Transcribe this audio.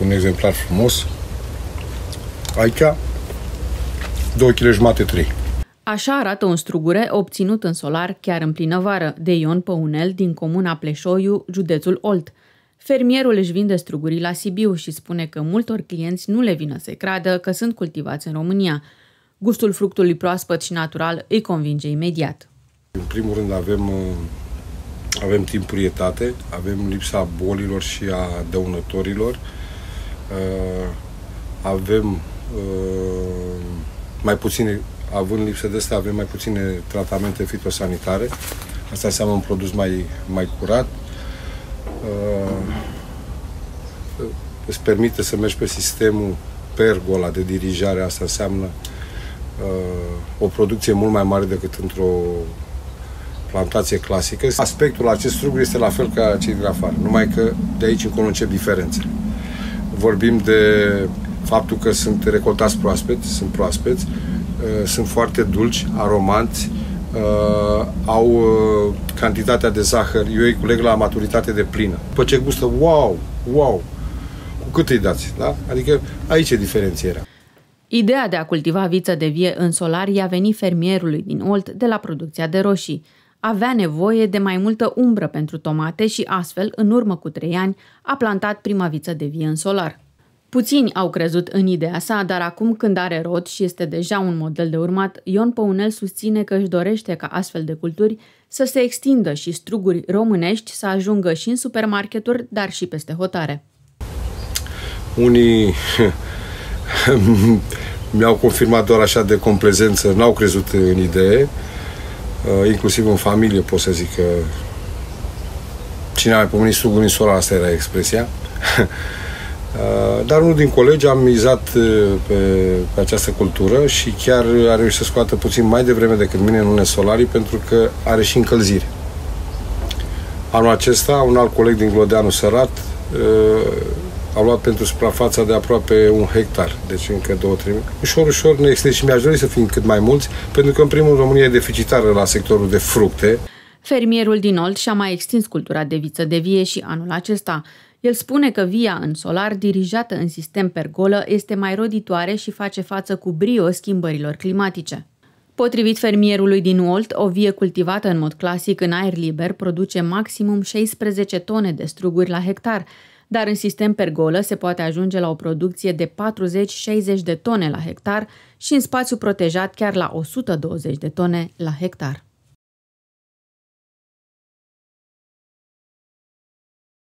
un exemplar frumos. Aici, 2 kg jumate, 3. Așa arată un strugure obținut în solar chiar în plină vară de Ion Păunel din comuna Pleșoiu, județul Olt. Fermierul își vinde strugurii la Sibiu și spune că multor clienți nu le vină să cradă că sunt cultivați în România. Gustul fructului proaspăt și natural îi convinge imediat. În primul rând avem, uh, avem timpurietate, avem lipsa bolilor și a dăunătorilor, uh, avem uh, mai puține, având lipsă de asta, avem mai puține tratamente fitosanitare. Asta înseamnă un produs mai, mai curat, îți permite să mergi pe sistemul pergola de dirijare, asta înseamnă uh, o producție mult mai mare decât într-o plantație clasică. Aspectul acest lucru este la fel ca cei din afară, numai că de aici încolo încep diferențe. Vorbim de faptul că sunt recoltați proaspeți, sunt proaspeți, uh, sunt foarte dulci, aromanți, uh, au uh, cantitatea de zahăr, eu îi culeg la maturitate de plină. După ce gustă, wow, wow, cu cât îi dați, da? Adică aici e diferențierea. Ideea de a cultiva viță de vie în solar i-a venit fermierului din Olt de la producția de roșii. Avea nevoie de mai multă umbră pentru tomate și astfel, în urmă cu trei ani, a plantat prima viță de vie în solar. Puțini au crezut în ideea sa, dar acum când are rod și este deja un model de urmat, Ion Păunel susține că își dorește ca astfel de culturi să se extindă și struguri românești să ajungă și în supermarketuri, dar și peste hotare. Unii mi-au confirmat doar așa de complezență, n-au crezut în idee, uh, inclusiv în familie pot să zic că cine a mai pomenit struguri în solar, asta era expresia. Uh, dar unul din colegi a mizat uh, pe, pe această cultură și chiar a reușit să scoată puțin mai devreme decât mine în une solarii pentru că are și încălzire. Anul acesta, un alt coleg din Glodeanu Sărat uh, a luat pentru suprafața de aproape un hectar, deci încă două, trei. Ușor, ușor ne extinde și mi-aș dori să fim cât mai mulți, pentru că, în primul rând, România e deficitară la sectorul de fructe. Fermierul din Olt și-a mai extins cultura de viță de vie și anul acesta. El spune că via în solar, dirijată în sistem pergolă, este mai roditoare și face față cu brio schimbărilor climatice. Potrivit fermierului din Olt, o vie cultivată în mod clasic în aer liber produce maximum 16 tone de struguri la hectar, dar în sistem pergolă se poate ajunge la o producție de 40-60 de tone la hectar și în spațiu protejat chiar la 120 de tone la hectar.